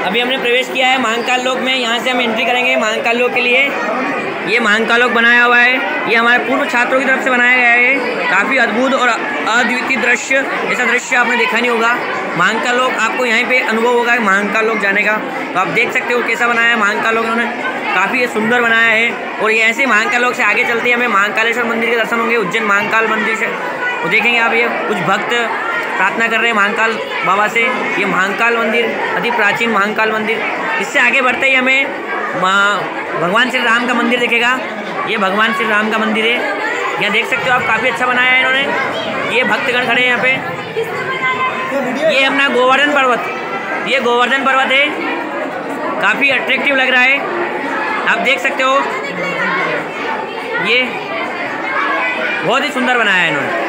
अभी हमने प्रवेश किया है महाकाल लोक में। यहाँ से हम एंट्री करेंगे महाकाल लोक के लिए। ये महाकाल लोक बनाया हुआ है। ये हमारे पूर्व छात्रों की तरफ़ से बनाया गया है। काफ़ी अद्भुत और अद्वितीय दृश्य। ऐसा दृश्य आपने देखा नहीं होगा। महाकाल लोक आपको यहीं पे अनुभव होगा महाकाल लोक जाने का। तो आप देख सकते हो कैसा बनाया है महाकाल लोक। उन्होंने काफ़ी सुंदर बनाया है। और ये ऐसे महाकाल लोक से आगे चलते हमें महाकालेश्वर मंदिर के दर्शन होंगे। उज्जैन महाकाल मंदिर से। तो देखेंगे आप ये कुछ भक्त प्रार्थना कर रहे हैं महाकाल बाबा से। ये महाकाल मंदिर, अति प्राचीन महाकाल मंदिर। इससे आगे बढ़ते ही हमें भगवान श्री राम का मंदिर दिखेगा। ये भगवान श्री राम का मंदिर है। यहाँ देख सकते हो आप, काफ़ी अच्छा बनाया है इन्होंने। ये भक्तगण खड़े हैं यहाँ पे। ये अपना गोवर्धन पर्वत। ये गोवर्धन पर्वत है। काफ़ी अट्रैक्टिव लग रहा है। आप देख सकते हो। ये बहुत ही सुंदर बनाया है इन्होंने।